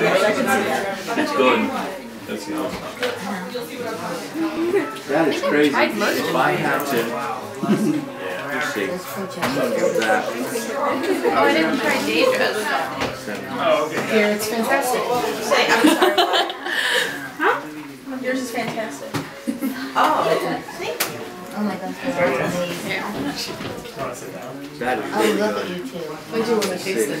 It's good. That's good. That is crazy. If I had to, let's see, that, Oh, I didn't try Daedra's. okay. Here, it's fantastic. Say, I'm sorry. Huh? Yours is fantastic. Oh, thank you. Oh my gosh, that's amazing. that is Oh, look at you too. I do want to taste it.